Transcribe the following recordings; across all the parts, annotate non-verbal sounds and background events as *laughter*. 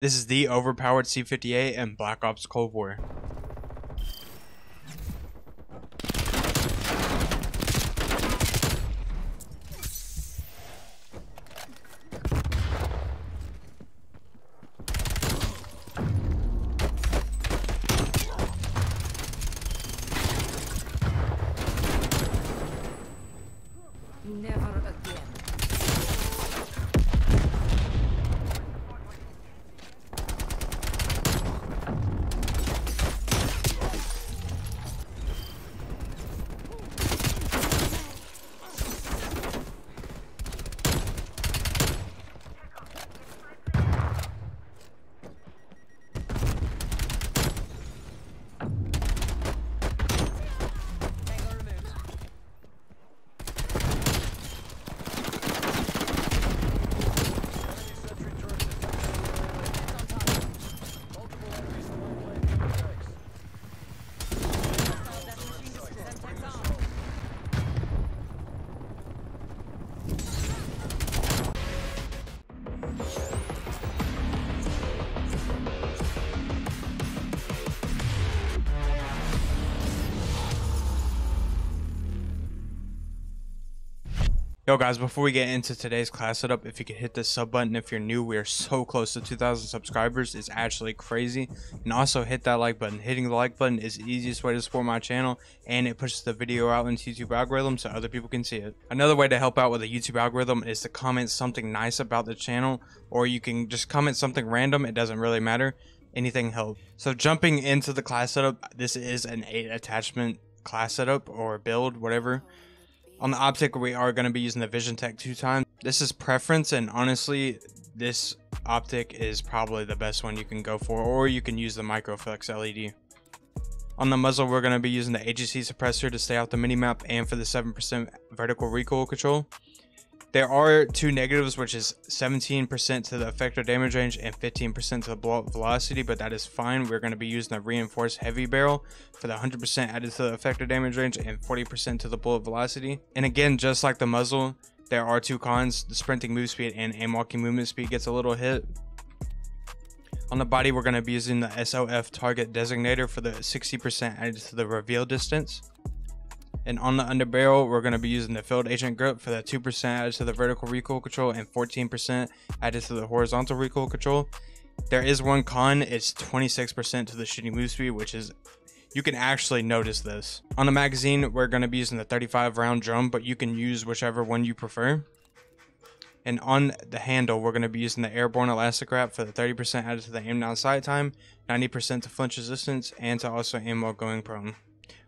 This is the overpowered C-58 and Black Ops Cold War. Yo guys, before we get into today's class setup, if you could hit the sub button if you're new, we are so close to 2,000 subscribers. It's actually crazy. And also hit that like button. Hitting the like button is the easiest way to support my channel and it pushes the video out into YouTube algorithm so other people can see it. Another way to help out with the YouTube algorithm is to comment something nice about the channel or you can just comment something random. It doesn't really matter. Anything helps. So jumping into the class setup, this is an 8 attachment class setup or build, whatever. On the optic, we are going to be using the Vision Tech two times. This is preference, and honestly, this optic is probably the best one you can go for, or you can use the Microflex LED. On the muzzle, we're going to be using the AGC suppressor to stay out the minimap and for the 7% vertical recoil control. There are two negatives, which is 17% to the effective damage range and 15% to the bullet velocity, but that is fine. We're going to be using the reinforced heavy barrel for the 100% added to the effective damage range and 40% to the bullet velocity. And again, just like the muzzle, there are two cons. The sprinting move speed and aim walking movement speed gets a little hit. On the body, we're going to be using the SOF target designator for the 60% added to the reveal distance. And on the underbarrel, we're going to be using the field agent grip for the 2% added to the vertical recoil control and 14% added to the horizontal recoil control. There is one con, it's 26% to the shooting move speed, which is you can actually notice this. On the magazine, we're going to be using the 35 round drum, but you can use whichever one you prefer. And on the handle, we're going to be using the airborne elastic wrap for the 30% added to the aim down sight time, 90% to flinch resistance, and to also aim while going prone.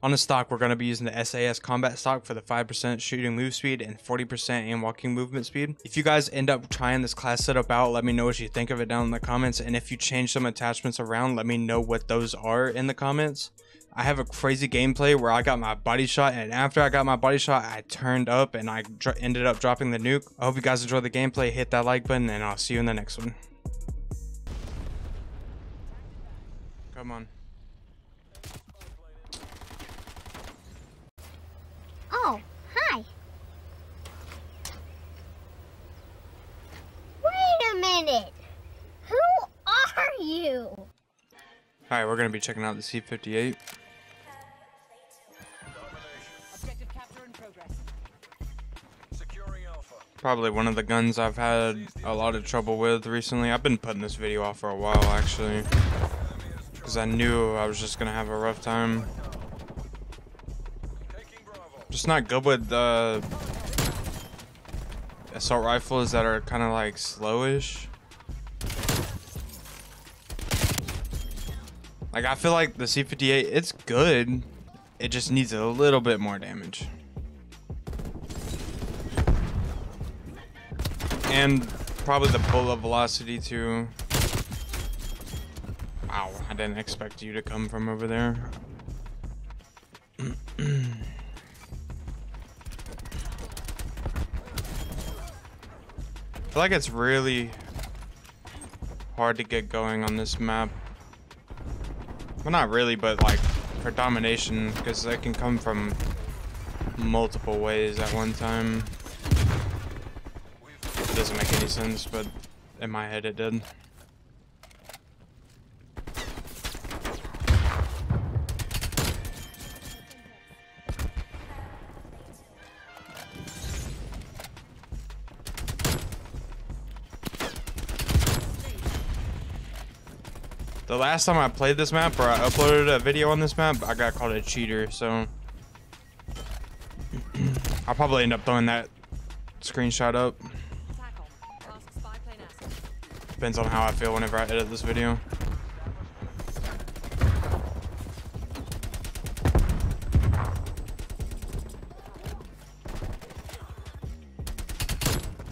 On the stock, we're going to be using the SAS combat stock for the 5% shooting move speed and 40% aim walking movement speed. If you guys end up trying this class setup out, let me know what you think of it down in the comments. And if you change some attachments around, let me know what those are in the comments. I have a crazy gameplay where I got my body shot, and after I got my body shot, I turned up and I ended up dropping the nuke. I hope you guys enjoy the gameplay. Hit that like button, and I'll see you in the next one. Come on. Oh, hi. Wait a minute. Who are you? Alright, we're going to be checking out the C-58. Objective capture in progress. Securing Alpha. Probably one of the guns I've had a lot of trouble with recently. I've been putting this video off for a while, actually. Because I knew I was just going to have a rough time. Just not good with the assault rifles that are kind of like slowish. Like I feel like the C58, it's good. It just needs a little bit more damage. And probably the bullet velocity too. Wow, I didn't expect you to come from over there. *clears throat* feel like it's really hard to get going on this map. Well, not really, but like for domination, because they can come from multiple ways at one time. It doesn't make any sense, but in my head it did. Last time I played this map or I uploaded a video on this map, I got called a cheater, so *clears throat* I'll probably end up throwing that screenshot up. Depends on how I feel whenever I edit this video.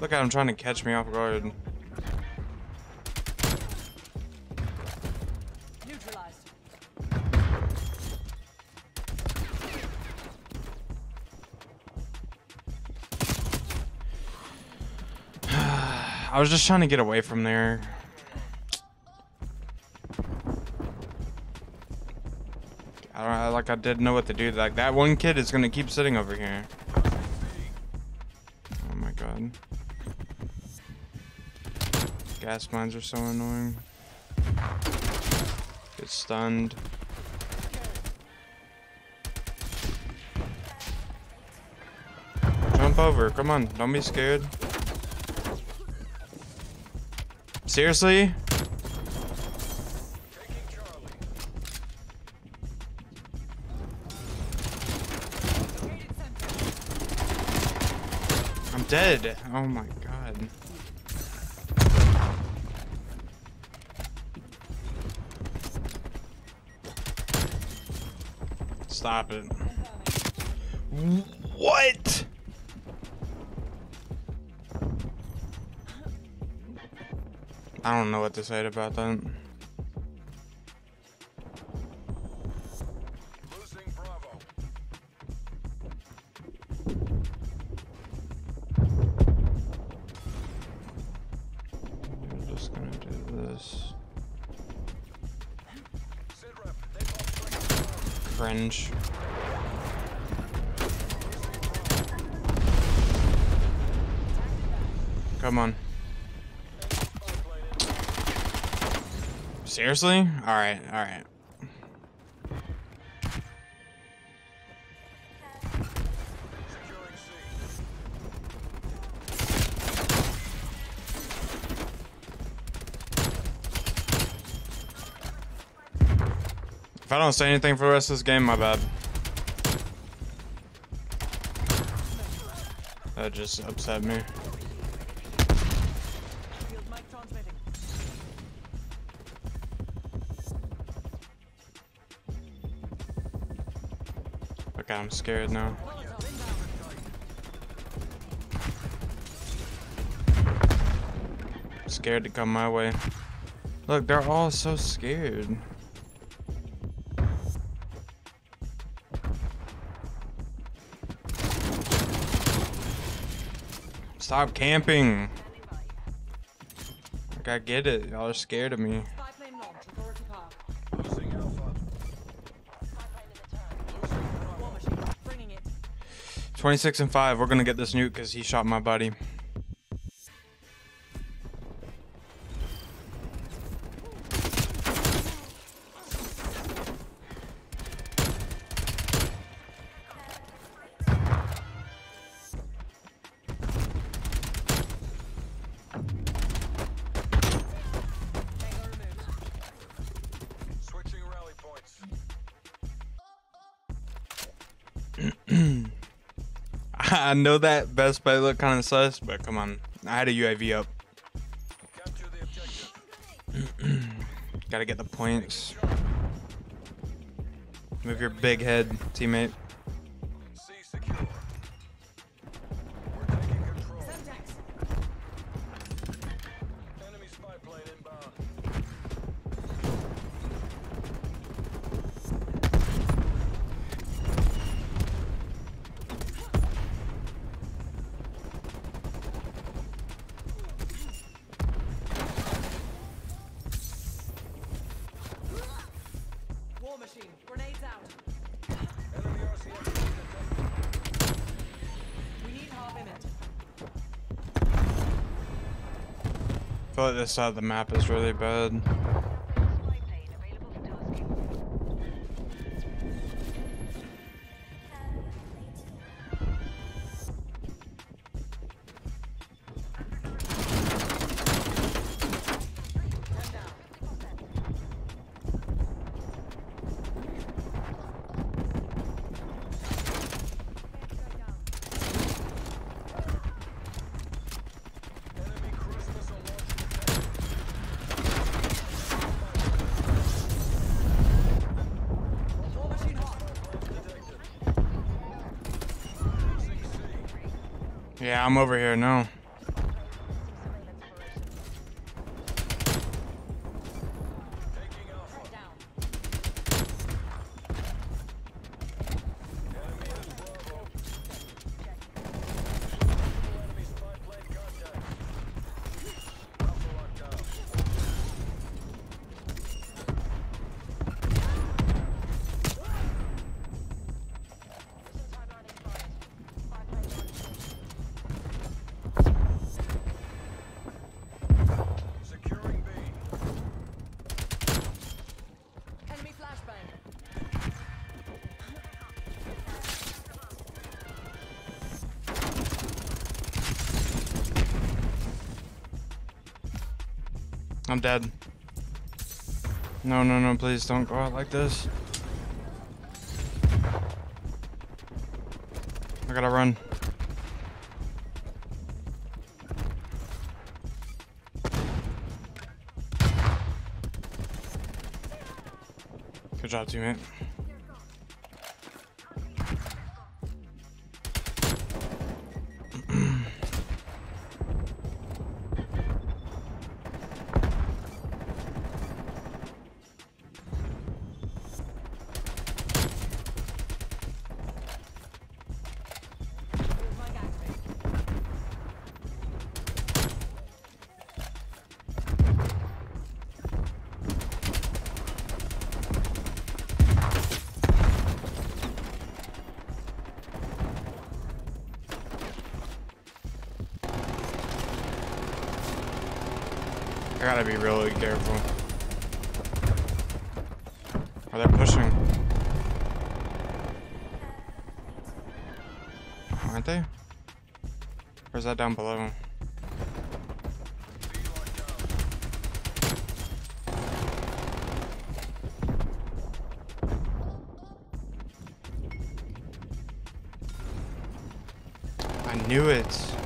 Look at him trying to catch me off guard. I was just trying to get away from there. I don't I, like I didn't know what to do. Like that one kid is gonna keep sitting over here. Oh my god. Gas mines are so annoying. Get stunned. Jump over. Come on. Don't be scared. Seriously? I'm dead. Oh my god. Stop it. What? I don't know what to say about that. Losing Bravo. We're just gonna do this. Sit rep. Napalm strike. Cringe. Come on. Seriously? Alright, alright. If I don't say anything for the rest of this game, my bad. That just upset me. Okay, I'm scared now. Inbound. Scared to come my way. Look, they're all so scared. Stop camping. Like, I get it. Y'all are scared of me. 26 and 5. We're going to get this nuke because he shot my buddy. I know that Best Buy look kind of sus, but come on. I had a UAV up. *clears throat* Gotta get the points. Move your big head, teammate. This side of the map is really bad. Yeah, I'm over here now. I'm dead. No, no, no, please don't go out like this. I gotta run. Good job, teammate. I gotta be really careful. Oh, they're pushing. Aren't they? Or is that down below? I knew it.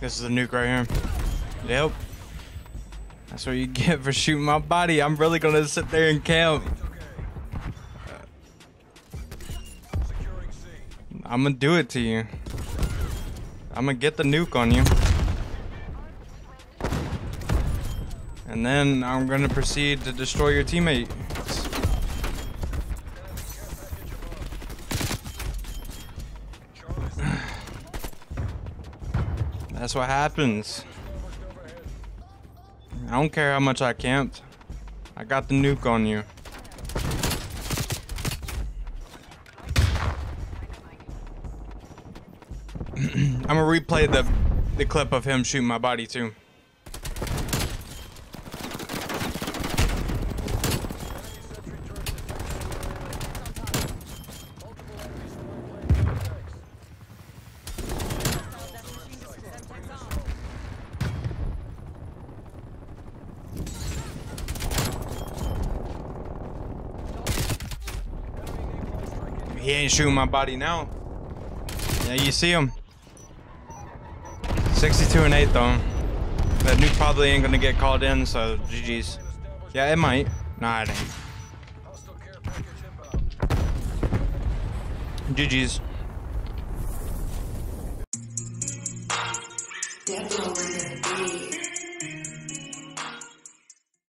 This is the nuke right here. Yep. That's what you *laughs* get for shooting my body. I'm really gonna sit there and camp. I'm gonna do it to you. I'm gonna get the nuke on you. And then I'm gonna proceed to destroy your teammate. That's what happens. I don't care how much I camped. I got the nuke on you. *clears throat* I'm gonna replay the the clip of him shooting my body too. He ain't shooting my body now. Yeah, you see him. 62 and 8 though. That nuke probably ain't gonna get called in, so GG's. Yeah, it might. Nah, it ain't. GG's.